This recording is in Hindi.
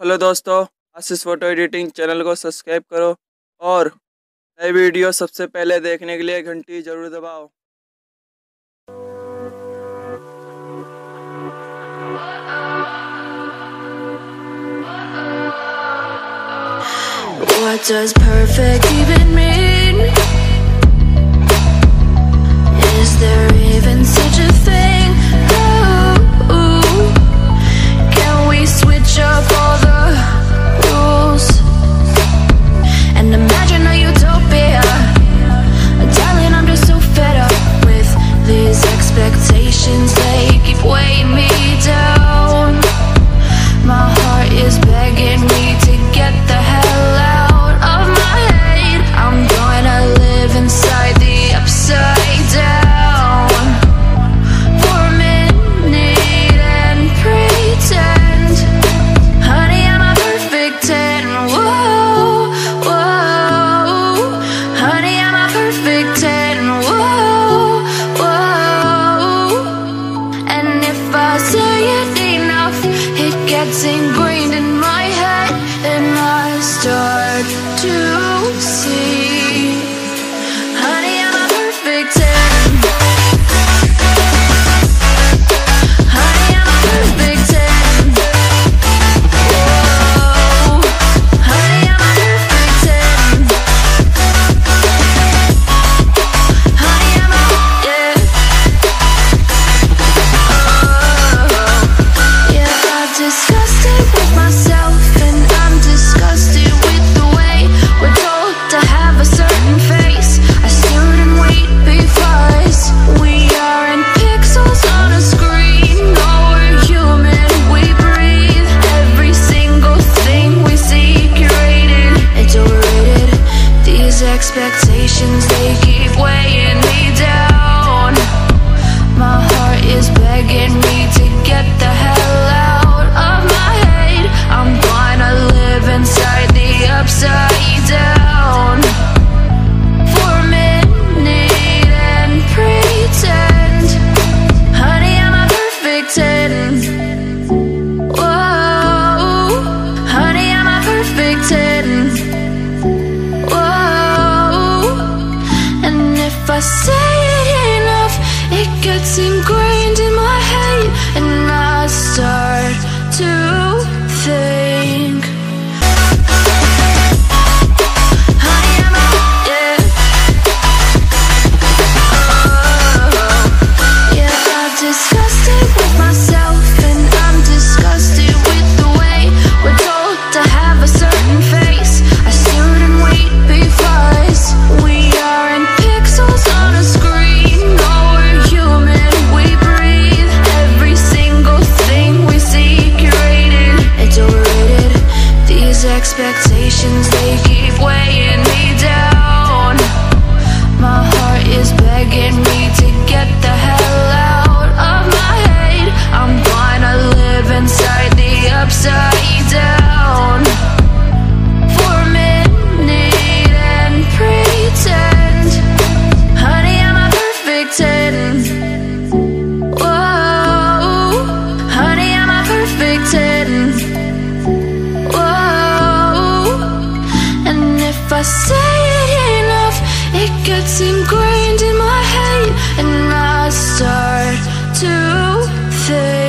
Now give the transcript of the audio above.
हेलो दोस्तों, आशीष फ़ोटो एडिटिंग चैनल को सब्सक्राइब करो और नए वीडियो सबसे पहले देखने के लिए घंटी ज़रूर दबाओ What does perfect even mean? Is there even such a thing? melting pretend. expectations. If I say it enough, it gets ingrained in my head, and I start to think.